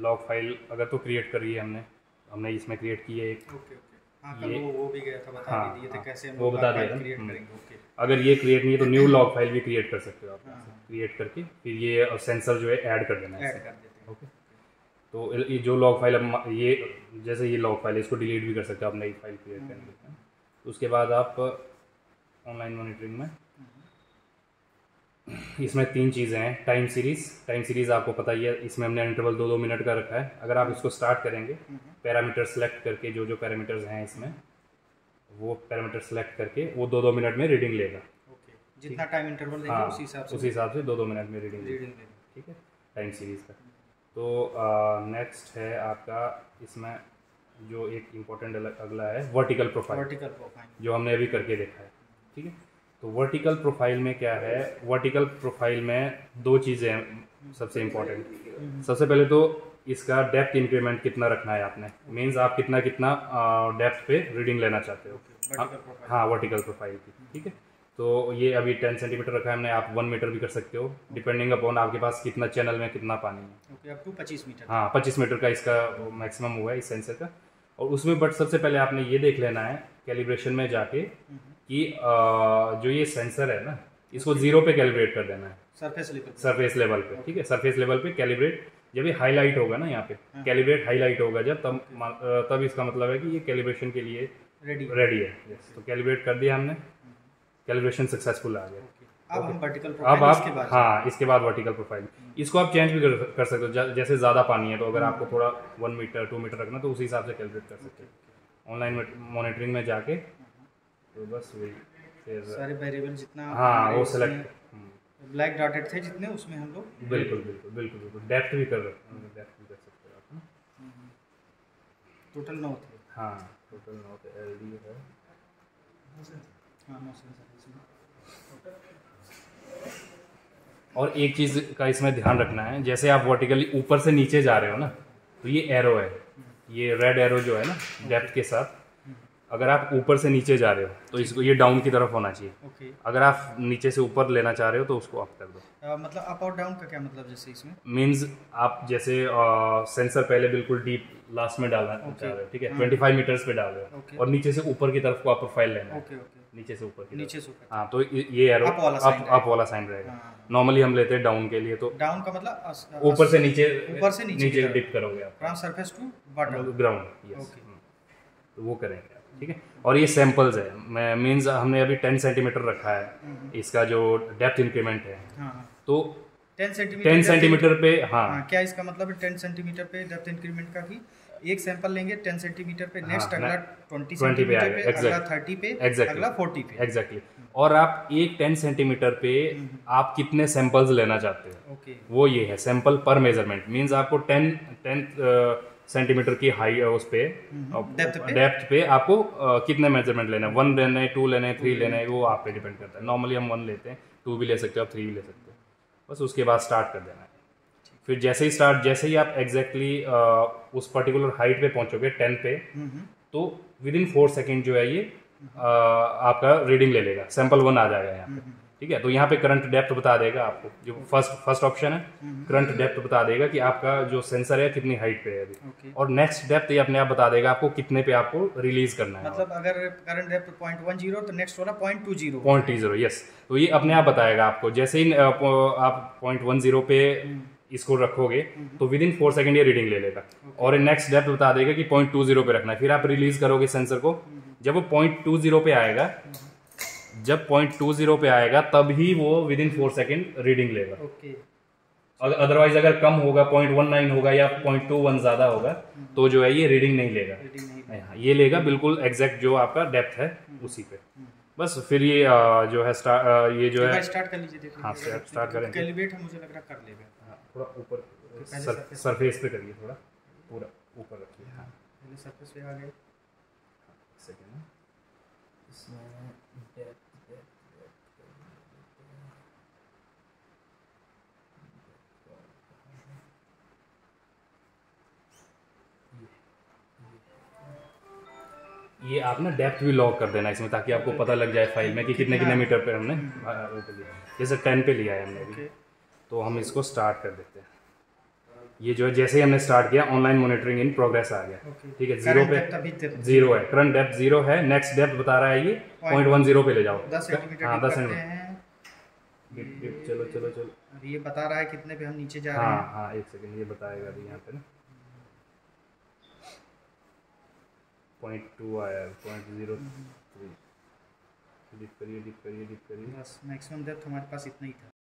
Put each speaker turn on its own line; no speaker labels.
Log file अगर तो create करी है हमने हमने इसमें क्रिएट की है एक।
ओके ओके हाँ
ये-
वो वो भी गया था बता
हाँ,
दिए थे
हाँ,
कैसे हम
वो बता दिया हम्म।
करेंगे ओके
अगर ये क्रिएट नहीं है तो न्यू लॉग फ़ाइल भी क्रिएट कर सकते हो आप।
हाँ, हाँ।
क्रिएट करके फिर ये सेंसर जो है ऐड कर देना है
ऐड
इसमें।
कर देते हैं।
ओके तो ये जो लॉग फ़ाइल अब ये जैसे ये लॉग फ़ाइल है इसको डिलीट भी कर सकते हो आप नई फ़ाइल क्रिएट करने लिए। उसके बाद आप ऑनलाइन मॉनिटरिंग में इसमें तीन चीज़ें हैं टाइम सीरीज़ टाइम सीरीज़ आपको पता ही है इसमें हमने इंटरवल दो दो मिनट का रखा है। अगर आप इसको स्टार्ट करेंगे पैरामीटर सेलेक्ट करके जो जो पैरामीटर्स हैं इसमें वो पैरामीटर सेलेक्ट करके वो दो दो मिनट में रीडिंग लेगा।
जितना टाइम इंटरवल देंगे
हाँ
उसी हिसाब से
उसी हिसाब से दो दो मिनट में रीडिंग
रीडिंग
ठीक है? टाइम सीरीज़ का। तो नेक्स्ट है आपका इसमें जो एक इम्पोर्टेंट अगला है वर्टिकल प्रोफ़ाइल
वर्टिकल प्रोफ़ाइल
जो हमने अभी करके देखा है। ठीक है? तो वर्टिकल प्रोफ़ाइल में क्या है? वर्टिकल प्रोफ़ाइल में दो चीज़ें हैं सबसे इम्पोर्टेंट सबसे पहले तो इसका डेप्थ इंक्रीमेंट कितना रखना है आपने? मीन्स आप कितना कितना डेप्थ पे रीडिंग लेना चाहते हो।
वर्टिकल
हाँ वर्टिकल प्रोफ़ाइल की ठीक है? तो ये अभी टेन सेंटीमीटर रखा है हमने आप वन मीटर भी कर सकते हो। डिपेंडिंग अपॉन आपके पास कितना चैनल में कितना पानी है।
25 मीटर
हाँ पच्चीस मीटर का इसका मैक्सिमम हुआ है इस सेंसर का। और उसमें बट सबसे पहले आपने ये देख लेना है कैलिब्रेशन में जाके कि जो ये सेंसर है ना इसको ज़ीरो पे कैलिब्रेट कर देना है।
सरफेस लेवल
सरफेस लेवल पे ठीक है? सरफेस लेवल पे कैलिब्रेट जब ये हाईलाइट होगा ना यहाँ पे। कैलिब्रेट हाईलाइट होगा जब तब तब इसका मतलब है कि ये कैलिब्रेशन के लिए
रेडी
रेडी है। Yes, तो कैलिब्रेट कर दिया हमने। कैलिब्रेशन सक्सेसफुल आ गया।
अब हम वर्टिकल
अब आप
इसके बाद।
हाँ इसके बाद वर्टिकल प्रोफ़ाइल इसको आप चेंज भी कर, कर सकते हो जैसे ज़्यादा पानी है तो अगर आपको थोड़ा वन मीटर टू मीटर रखना तो उसी हिसाब से कैलकुलेट कर सकते हो। ऑनलाइन मॉनिटरिंग में जाके तो बस वही फिर
सारे वेरिएबल जितना
हाँ वो सेलेक्ट
ब्लैक डॉटेड थे जितने उसमें हम लोग
बिल्कुल बिल्कुल बिल्कुल बिल्कुल। डेप्थ भी कर डेप्थ भी कर सकते हो आप
टोटल नौ थे।
हाँ टोटल नौ एल डी है।
हाँ नौ
और एक चीज़ का इसमें ध्यान रखना है जैसे आप वर्टिकली ऊपर से नीचे जा रहे हो ना तो ये एरो है। ये रेड एरो जो है ना डेप्थ के साथ अगर आप ऊपर से नीचे जा रहे हो तो इसको ये डाउन की तरफ़ होना चाहिए।
ओके।
अगर आप नीचे से ऊपर लेना चाह रहे हो तो उसको अप कर दो।
अ, मतलब अप और डाउन का क्या मतलब जैसे इसमें?
मीन्स आप जैसे सेंसर पहले बिल्कुल डीप लास्ट में डालना चाह रहे हो ठीक है?
हाँ।
ट्वेंटी फाइव मीटर्स पे डाल रहे हो। और नीचे से ऊपर की तरफ़ को आप प्रोफ़ाइल लेना है।
Okay okay.
नीचे से ऊपर
नीचे से ऊपर।
हाँ तो ये- एरो अप अप वाला साइन रहेगा।
हाँ।
नॉर्मली हम लेते हैं डाउन के लिए तो
डाउन का मतलब
ऊपर से नीचे
ऊपर से नीचे।
डिप करोगे आप।
From surface to bottom
ground yes
Okay.
तो वो करेंगे ठीक है? और ये सैंपल्स है। मीन्स हमने अभी टेन सेंटीमीटर रखा है। इसका जो डेप्थ इंक्रीमेंट है।
हाँ हाँ।
तो
टेन सेंटीमीटर
टेन सेंटीमीटर पे हाँ।
हाँ क्या इसका मतलब है टेन सेंटीमीटर पे डेप्थ इंक्रीमेंट का कि एक सैंपल लेंगे टेन सेंटीमीटर पे नेक्स्ट
हाँ,
अगला ट्वेंटी सेंटीमीटर पे अगला थर्टी पे अगला फोर्टी पे।
एग्जैक्टली और आप एक टेन सेंटीमीटर पे आप कितने सैंपल्स लेना चाहते हो?
ओके
वो ये है सैंपल पर मेज़रमेंट मीन्स आपको टेन टेन सेंटीमीटर की हाई उस पे
Depth पे?
डेप्थ पे आपको uh, कितने मेज़रमेंट लेना है? वन लेना है टू लेना है थ्री लेना है वो आप पे डिपेंड करता है। नॉर्मली हम वन लेते हैं टू भी ले सकते हो आप थ्री भी ले सकते हो। बस उसके बाद स्टार्ट कर देना है। फिर जैसे ही स्टार्ट जैसे ही आप एग्जैक्टली exactly, उस पर्टिकुलर हाइट पे पहुंचोगे टेन पे तो विद इन फोर सेकेंड जो है ये अ, आपका रीडिंग ले लेगा। सैंपल वन आ जाएगा यहाँ पे। ठीक है? तो यहाँ पे करंट डेप्थ बता देगा आपको। जो फ़र्स्ट फ़र्स्ट ऑप्शन है करंट डेप्थ बता देगा कि आपका जो सेंसर है कितनी हाइट पे है अभी। और नेक्स्ट डेप्थ ये अपने आप बता देगा आपको कितने पे आपको रिलीज़ करना है।
मतलब अगर current depth point one zero तो नेक्स्ट वाला point two zero
point T zero yes तो ये अपने आप बताएगा आपको। जैसे ही आप पॉइंट वन ज़ीरो पे इसको रखोगे तो विद इन फोर सेकेंड ये रीडिंग ले लेगा। और नेक्स्ट डेप्थ बता देगा कि पॉइंट टू ज़ीरो पे रखना है। फिर आप रिलीज़ करोगे सेंसर को। जब वो पॉइंट टू ज़ीरो पे आएगा जब पॉइंट टू ज़ीरो पे आएगा तभी वो within four second reading लेगा।
ओके।
अदरवाइज़ अगर कम होगा पॉइंट वन नाइन होगा या पॉइंट टू वन ज़्यादा होगा तो जो है ये रीडिंग नहीं लेगा।
नहीं
हाँ, ये लेगा बिल्कुल एग्जैक्ट जो आपका डेप्थ है उसी पे। बस फिर ये जो है स्टार अ, ये जो है
स्टार्ट कर लीजिए
हाँ, start करेंगे।
कैलिब्रेट मुझे लग रहा कर लेगा।
हाँ, थोड़ा ऊपर सरफेस पे करिए थोड़ा पूरा ऊपर रखिए। हाँ
पहले सरफेस पे आ गए।
सेकेंड इसमें ये आप ना डेप्थ भी लॉक कर देना इसमें ताकि आपको पता लग जाए फ़ाइल में कि कितने कितने? मीटर पे हमने जैसे टेन पे लिया है हमने अभी। तो हम इसको स्टार्ट कर देते हैं। ये जो है जैसे ही हमने स्टार्ट किया ऑनलाइन मॉनिटरिंग इन प्रोग्रेस आ गया। ठीक है ज़ीरो पे ज़ीरो है। करंट डेप्थ ज़ीरो है। नेक्स्ट डेप्थ बता रहा है ये। पॉइंट वन ज़ीरो पे ले जाओ। हाँ? दस सेंटीमीटर
हैं।
चलो चलो चलो।
ये बता रहा है कितने पे हम नीचे जा रहे
हाँ
हैं।
हाँ एक सेकंड ये बताएगा अभी यहाँ पे ना। पॉइंट टू आया पॉइंट ज़ीरो थ्री डिप करिए डिप करिए डिप करिए।
बस मैक्सिमम डेप्थ हमारे पास इतना ही था।